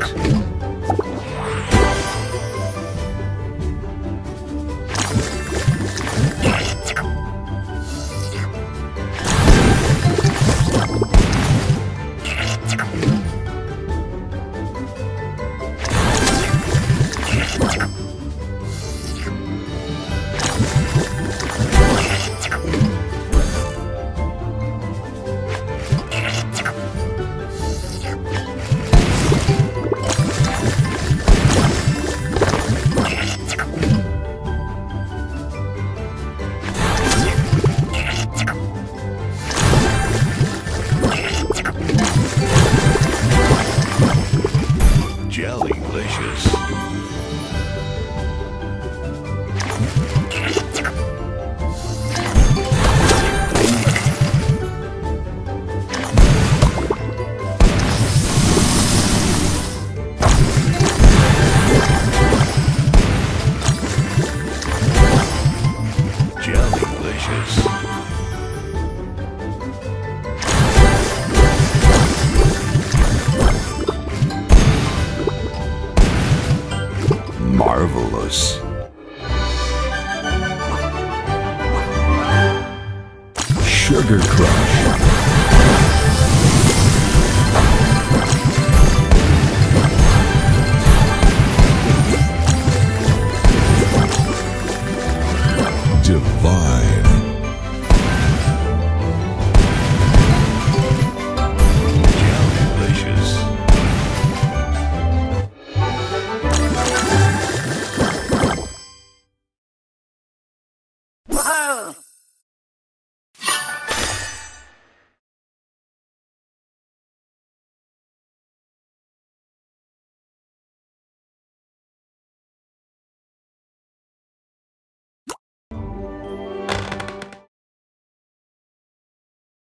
next. delicious. Sugar Crush. Oh!